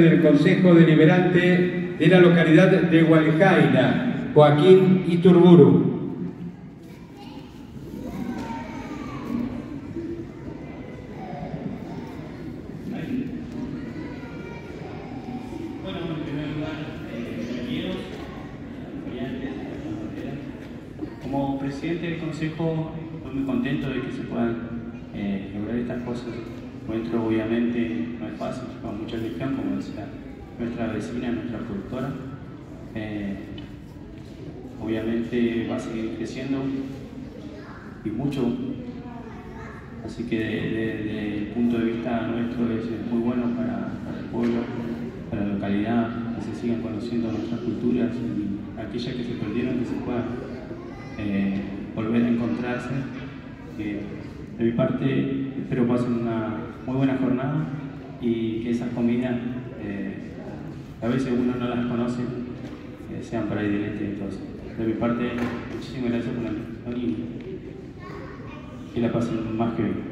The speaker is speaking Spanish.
del Consejo Deliberante de la localidad de Hualjaina, Joaquín Iturburu. Bueno, en primer lugar, bienvenidos, Como presidente del consejo, estoy muy contento de que se puedan eh, lograr estas cosas. Encuentro, obviamente, no es fácil, con mucha ilusión, como decía nuestra vecina, nuestra productora. Eh, obviamente va a seguir creciendo y mucho. Así que desde el punto de vista nuestro es muy bueno para, para el pueblo para la localidad, que se sigan conociendo nuestras culturas y aquellas que se perdieron que se puedan eh, volver a encontrarse. Eh, de mi parte, espero pasen una muy buena jornada y que esas comidas, eh, a veces uno no las conoce, eh, sean para ir delante de todos. De mi parte, muchísimas gracias por la y que la pasen más que bien.